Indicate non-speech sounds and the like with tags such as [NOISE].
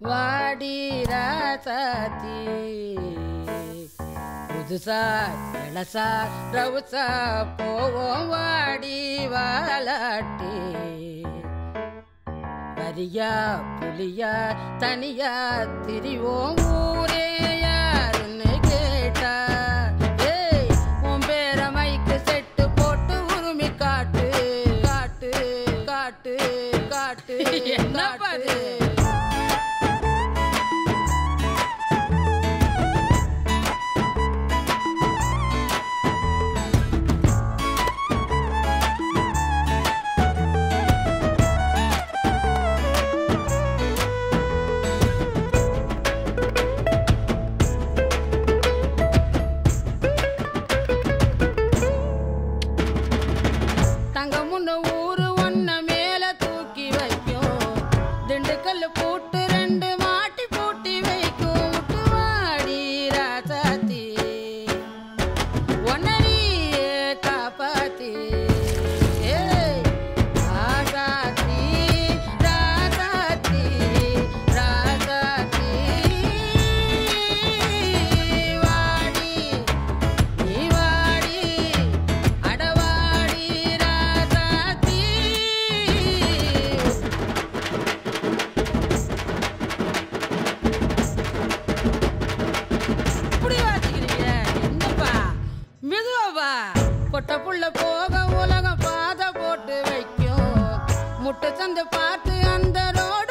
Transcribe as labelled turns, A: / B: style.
A: வாடி ராசாத்தி புதுசா இளசா ரவுசா போவோம் வாடி வாலாட்டி. வரியா புலியா தனியா திரிவோம் ஊரே யாருன்னு கேட்டா. ஏய் உன் பேர மைக்கு செட்டு போட்டு உருமி காட்டு. காட்டு காட்டு காட்டு [LAUGHS] என்னப்பா இது? ஊரு ஒன்னமே பொட்ட புள்ள போக உலகம் பாதை போட்டு வைக்கும். முட்டை சந்து பார்த்து அந்த ரோடு